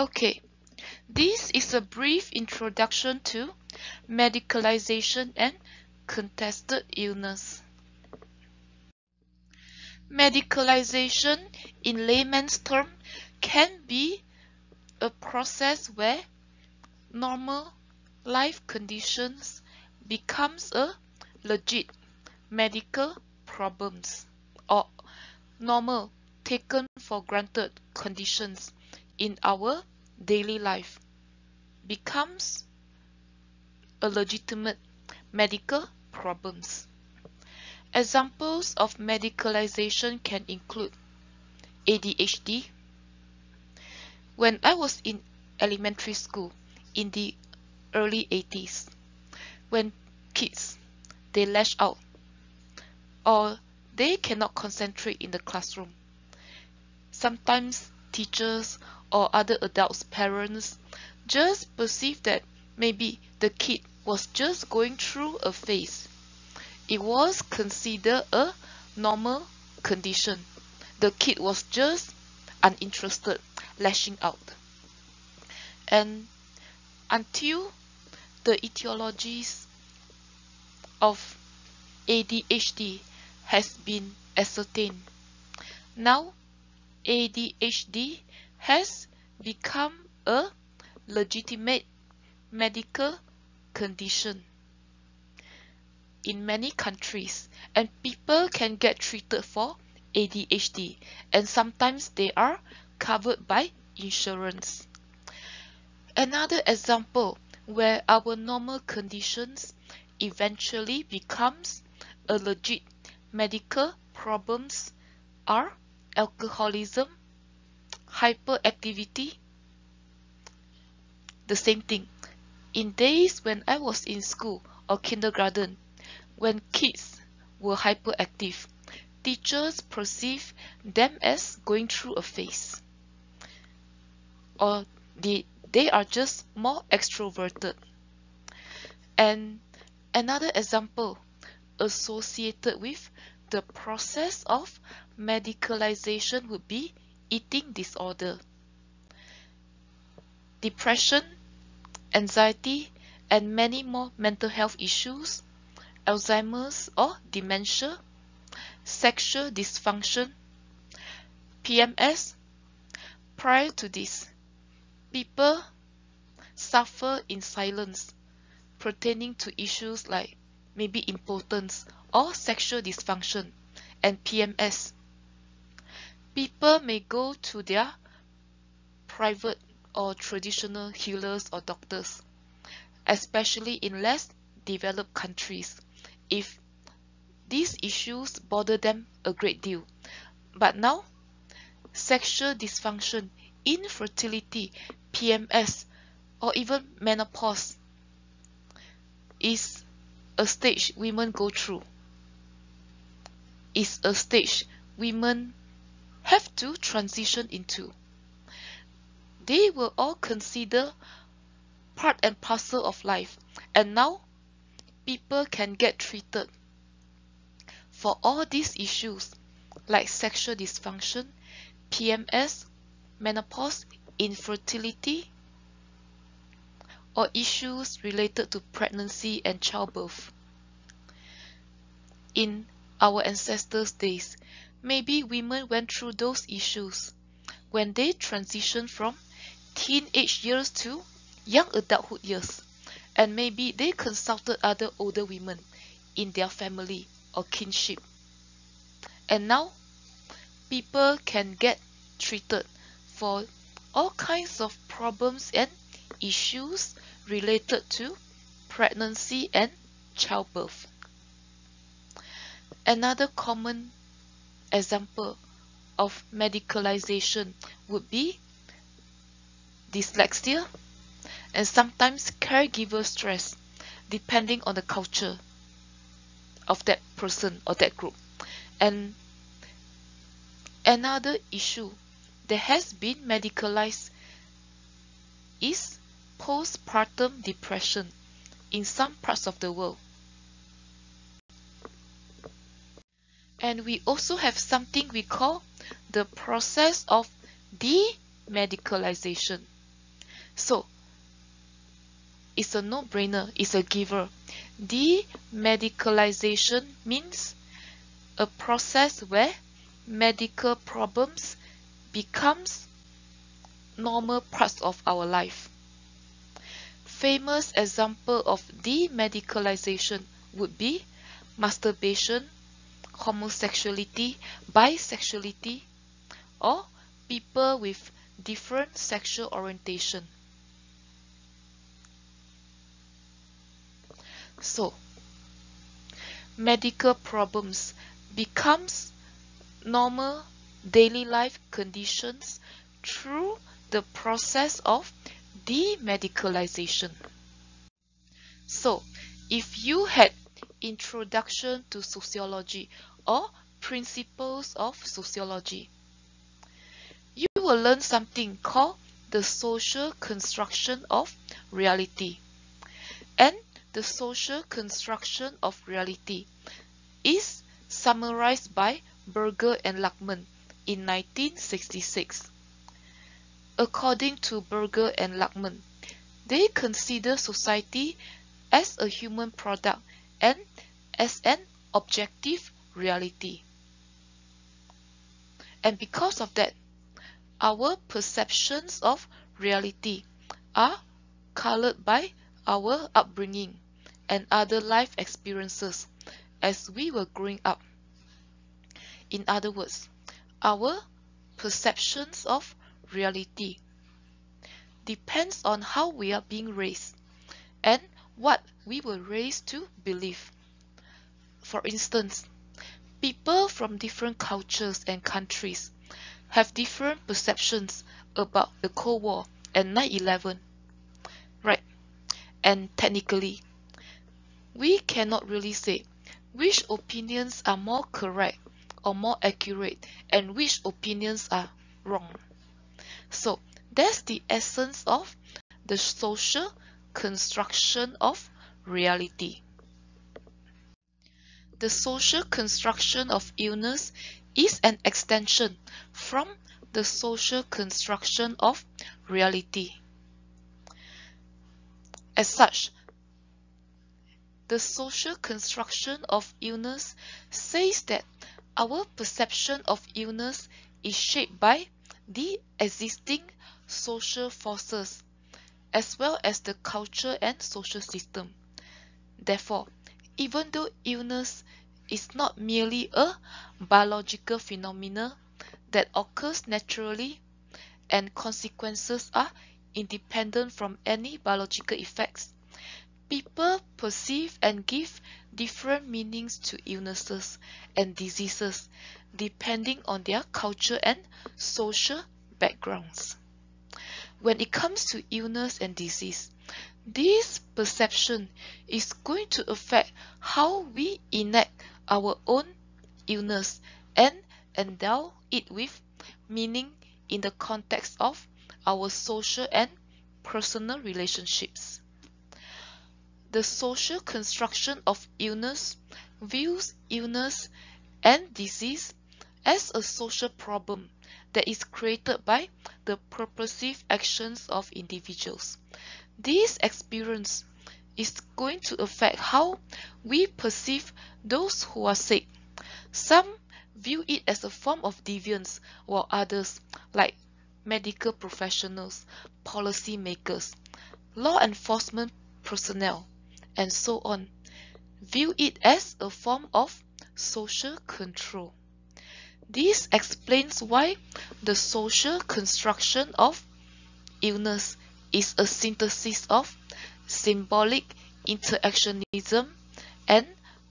Okay, this is a brief introduction to medicalization and contested illness. Medicalization, in layman's term, can be a process where normal life conditions becomes a legit medical problems or normal taken for granted conditions in our daily life becomes a legitimate medical problems. Examples of medicalization can include ADHD. When I was in elementary school in the early 80s, when kids they lash out or they cannot concentrate in the classroom. Sometimes teachers or other adults, parents, just perceive that maybe the kid was just going through a phase. It was considered a normal condition. The kid was just uninterested, lashing out. And until the etiologies of ADHD has been ascertained. Now, ADHD has become a legitimate medical condition in many countries and people can get treated for ADHD and sometimes they are covered by insurance. Another example where our normal conditions eventually becomes a legit medical problems are alcoholism, hyperactivity, the same thing. In days when I was in school or kindergarten, when kids were hyperactive, teachers perceive them as going through a phase. Or they, they are just more extroverted. And another example associated with the process of medicalization would be eating disorder. Depression, anxiety, and many more mental health issues, Alzheimer's or dementia, sexual dysfunction, PMS. Prior to this, people suffer in silence pertaining to issues like maybe impotence or sexual dysfunction and PMS. People may go to their private or traditional healers or doctors, especially in less developed countries, if these issues bother them a great deal. But now, sexual dysfunction, infertility, PMS, or even menopause is a stage women go through. Is a stage women have to transition into. They were all considered part and parcel of life and now people can get treated for all these issues like sexual dysfunction, PMS, menopause, infertility, or issues related to pregnancy and childbirth. In our ancestors' days, maybe women went through those issues when they transitioned from teenage years to young adulthood years and maybe they consulted other older women in their family or kinship. And now people can get treated for all kinds of problems and issues related to pregnancy and childbirth. Another common example of medicalization would be dyslexia and sometimes caregiver stress depending on the culture of that person or that group. And another issue that has been medicalized is postpartum depression in some parts of the world. And we also have something we call the process of demedicalization. So, it's a no-brainer, it's a giver. Demedicalization means a process where medical problems becomes normal parts of our life. Famous example of demedicalization would be masturbation, homosexuality, bisexuality, or people with different sexual orientation. So, medical problems becomes normal daily life conditions through the process of demedicalization. So, if you had introduction to sociology or principles of sociology, you will learn something called the social construction of reality. And the social construction of reality is summarized by Berger and Luckmann in 1966. According to Berger and Luckmann, they consider society as a human product and as an objective reality. And because of that, our perceptions of reality are colored by our upbringing and other life experiences as we were growing up. In other words, our perceptions of reality depends on how we are being raised and what we were raised to believe. For instance, people from different cultures and countries have different perceptions about the Cold War and 9-11. Right. And technically, we cannot really say which opinions are more correct or more accurate and which opinions are wrong. So that's the essence of the social construction of reality. The social construction of illness is an extension from the social construction of reality. As such, the social construction of illness says that our perception of illness is shaped by the existing social forces as well as the culture and social system. Therefore, even though illness is not merely a biological phenomenon that occurs naturally and consequences are independent from any biological effects, people perceive and give different meanings to illnesses and diseases depending on their culture and social backgrounds. When it comes to illness and disease, this perception is going to affect how we enact our own illness and endow it with meaning in the context of our social and personal relationships. The social construction of illness views illness and disease as a social problem that is created by the purposive actions of individuals. This experience is going to affect how we perceive those who are sick. Some view it as a form of deviance, while others, like medical professionals, policy makers, law enforcement personnel, and so on, view it as a form of social control. This explains why the social construction of illness is a synthesis of symbolic interactionism and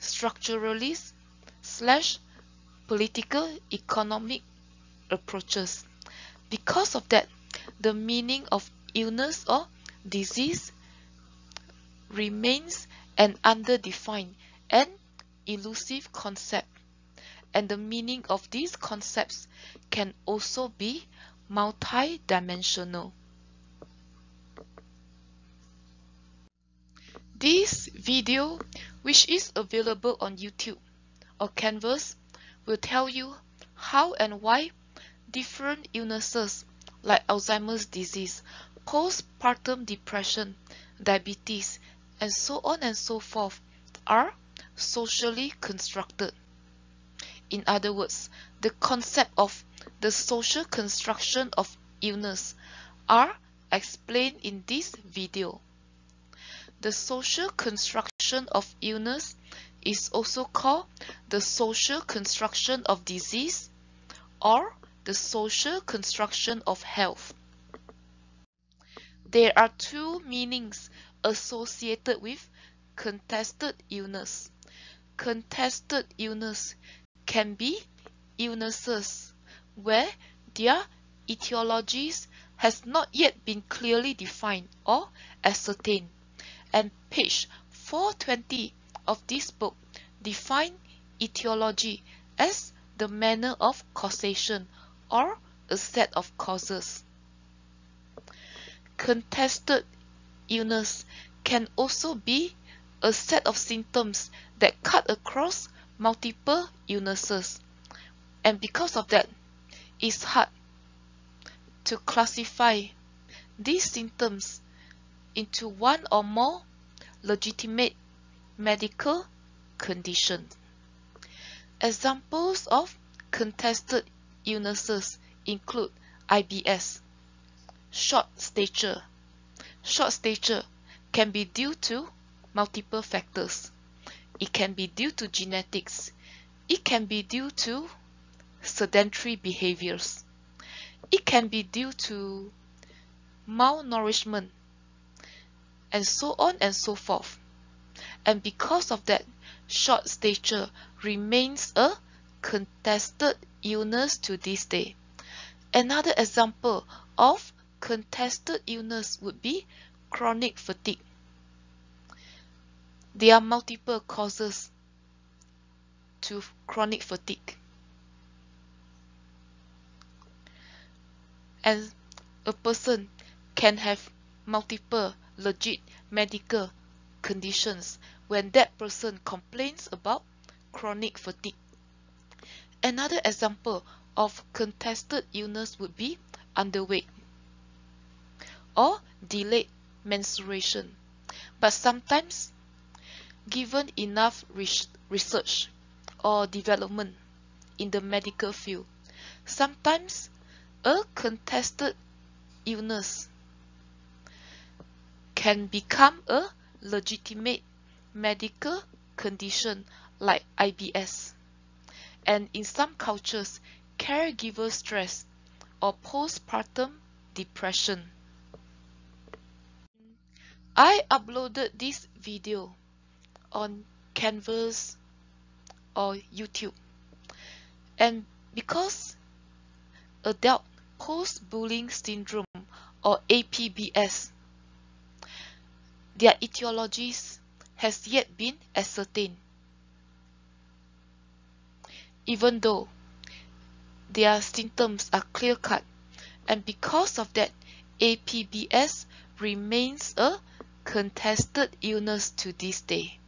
structuralist slash political economic approaches. Because of that, the meaning of illness or disease remains an underdefined and elusive concept and the meaning of these concepts can also be multidimensional. This video, which is available on YouTube or Canvas, will tell you how and why different illnesses like Alzheimer's disease, postpartum depression, diabetes, and so on and so forth are socially constructed. In other words, the concept of the social construction of illness are explained in this video. The social construction of illness is also called the social construction of disease or the social construction of health. There are two meanings associated with contested illness. Contested illness can be illnesses where their etiologies has not yet been clearly defined or ascertained. And page 420 of this book define etiology as the manner of causation or a set of causes. Contested illness can also be a set of symptoms that cut across multiple illnesses. And because of that, it's hard to classify these symptoms into one or more legitimate medical conditions. Examples of contested illnesses include IBS, short stature. Short stature can be due to multiple factors. It can be due to genetics. It can be due to sedentary behaviors. It can be due to malnourishment and so on and so forth. And because of that, short stature remains a contested illness to this day. Another example of contested illness would be chronic fatigue. There are multiple causes to chronic fatigue. And a person can have multiple legit medical conditions when that person complains about chronic fatigue. Another example of contested illness would be underweight or delayed menstruation. But sometimes, given enough research or development in the medical field, sometimes a contested illness can become a legitimate medical condition like IBS. And in some cultures, caregiver stress or postpartum depression. I uploaded this video on Canvas or YouTube. And because adult post-bullying syndrome or APBS, their etiologies has yet been ascertained. Even though their symptoms are clear-cut and because of that APBS remains a contested illness to this day.